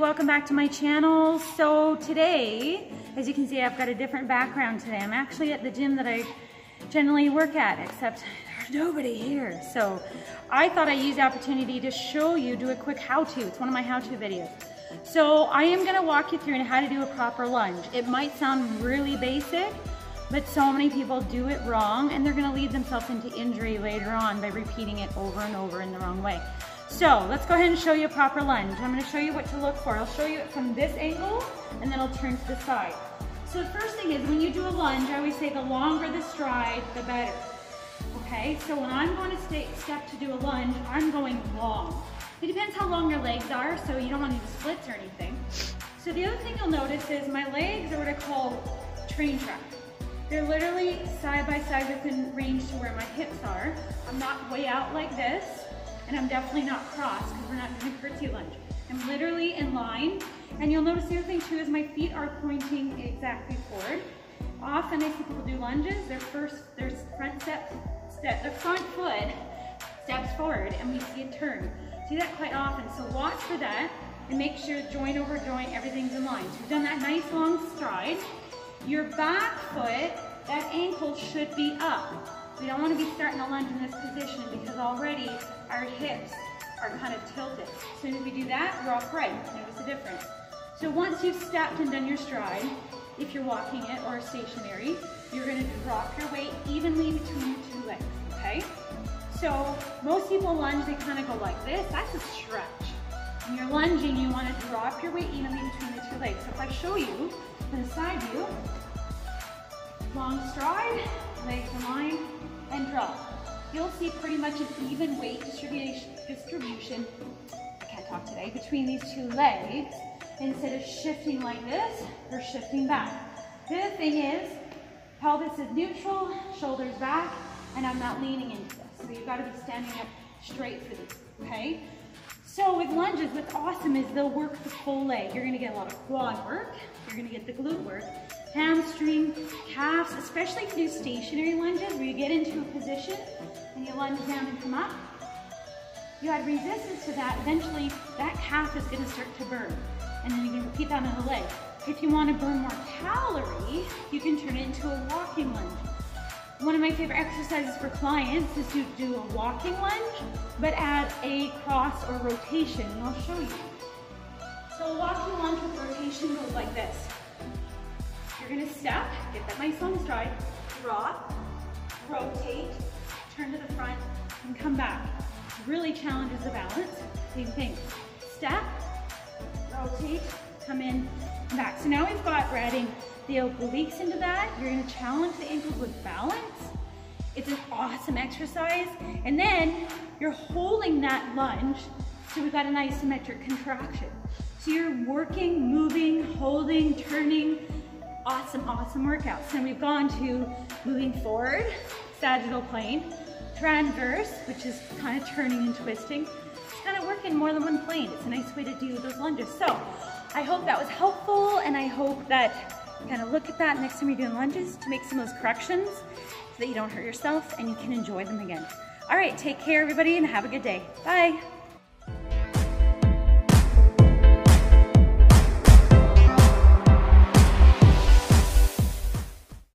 welcome back to my channel. So today, as you can see, I've got a different background today. I'm actually at the gym that I generally work at, except there's nobody here. So I thought I'd use the opportunity to show you, do a quick how-to. It's one of my how-to videos. So I am gonna walk you through how to do a proper lunge. It might sound really basic, but so many people do it wrong and they're gonna lead themselves into injury later on by repeating it over and over in the wrong way. So let's go ahead and show you a proper lunge. I'm gonna show you what to look for. I'll show you it from this angle and then I'll turn to the side. So the first thing is when you do a lunge, I always say the longer the stride, the better. Okay, so when I'm going to step to do a lunge, I'm going long. It depends how long your legs are, so you don't want to do splits or anything. So the other thing you'll notice is my legs are what I call train track. They're literally side by side within range to where my hips are. I'm not way out like this, and I'm definitely not cross because we're not doing a curtsy lunge. I'm literally in line, and you'll notice the other thing too is my feet are pointing exactly forward. Often I see people do lunges, their first, their front step, step, the front foot steps forward and we see a turn. See that quite often, so watch for that and make sure joint over joint, everything's in line. So we've done that nice long stride. Your back foot, that ankle should be up. We don't want to be starting a lunge in this position because already our hips are kind of tilted. As soon as we do that, we're upright. Notice the difference. So once you've stepped and done your stride, if you're walking it or stationary, you're gonna drop your weight evenly between your two legs, okay? So most people lunge, they kind of go like this. That's a stretch. When you're lunging, you want to drop your weight evenly between the two legs. So if I show you from the side view, long stride, legs in line, and drop. You'll see pretty much an even weight distribution, distribution I can't talk today, between these two legs instead of shifting like this or shifting back. The other thing is, pelvis is neutral, shoulders back, and I'm not leaning into this. So you've got to be standing up straight for this, okay? Lunges, what's awesome is they'll work the full leg. You're gonna get a lot of quad work, you're gonna get the glute work, hamstring, calves, especially if you do stationary lunges where you get into a position and you lunge down and come up. You add resistance to that, eventually that calf is gonna start to burn. And then you can repeat that on the leg. If you wanna burn more calorie, you can turn it into a walking lunge. One of my favorite exercises for clients is to do a walking lunge, but add a cross or rotation, and I'll show you. So a walking lunge with rotation goes like this. You're gonna step, get that nice long stride, drop, rotate, turn to the front, and come back. Really challenges the balance. Same thing. Step, rotate, come in, back. So now we've got, we're adding the obliques into that. You're gonna challenge the ankles with balance. It's an awesome exercise. And then you're holding that lunge, so we've got an isometric contraction. So you're working, moving, holding, turning, awesome, awesome workouts. And we've gone to moving forward, sagittal plane, transverse, which is kind of turning and twisting. It's kind of working more than one plane. It's a nice way to do those lunges. So I hope that was helpful and I hope that you kind of look at that next time you're doing lunges to make some of those corrections so that you don't hurt yourself and you can enjoy them again. All right, take care everybody and have a good day. Bye.